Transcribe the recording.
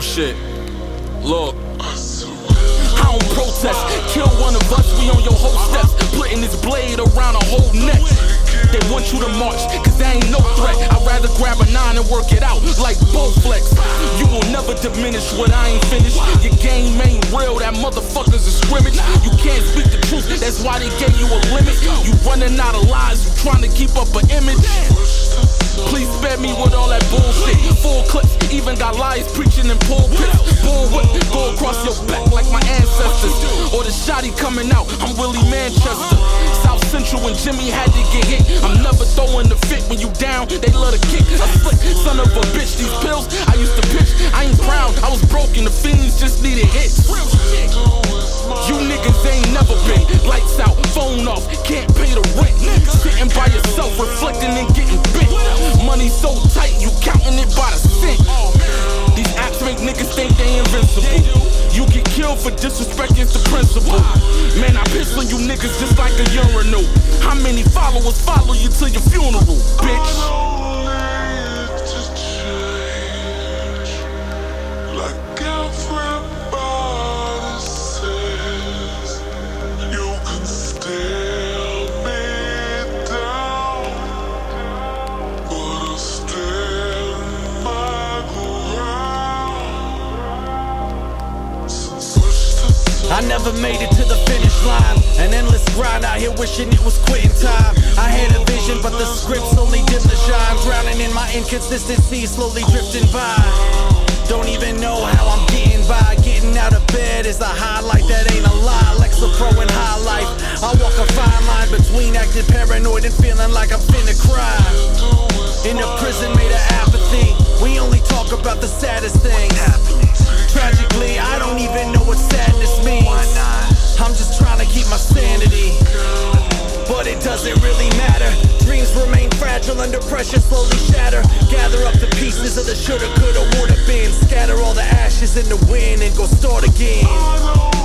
Real shit. Look. I don't protest. Kill one of us, we on your whole steps. Putting this blade around a whole neck. They want you to march, cause there ain't no threat. I'd rather grab a nine and work it out like Bowflex. You will never diminish what I ain't finished. Your game ain't real, that motherfucker's a scrimmage. You can't speak the truth, that's why they gave you a limit. You running out of lies, you trying to keep up an image. Please spare me with all that bullshit. Full clips, even got lies preaching in pulpits. Bull whip, go across your back like my ancestors. Or the shotty coming out, I'm Willie Manchester. South Central when Jimmy had to get hit. I'm never throwing the fit when you down, they love to kick. I slick, son of a bitch, these pills I used to pitch. I ain't proud, I was broken, the fiends just needed hits. You niggas ain't never been lights out, phone off, can't pay the rent. Sitting by yourself, reflecting killed for disrespecting the principle. Man, I piss on you niggas just like a urinal. How many followers follow you to your funeral, bitch? I never made it to the finish line. An endless grind out here wishing it was quitting time. I had a vision, but the scripts only dim the shine. Drowning in my inconsistency, slowly drifting by. Don't even know how I'm getting by. Getting out of bed is a highlight that ain't a lie. Lexapro and high life. I walk a fine line between acting paranoid and feeling like I'm finna cry. Fragile under pressure, slowly shatter. Gather up the pieces of the shoulda, coulda, woulda been. Scatter all the ashes in the wind and go start again.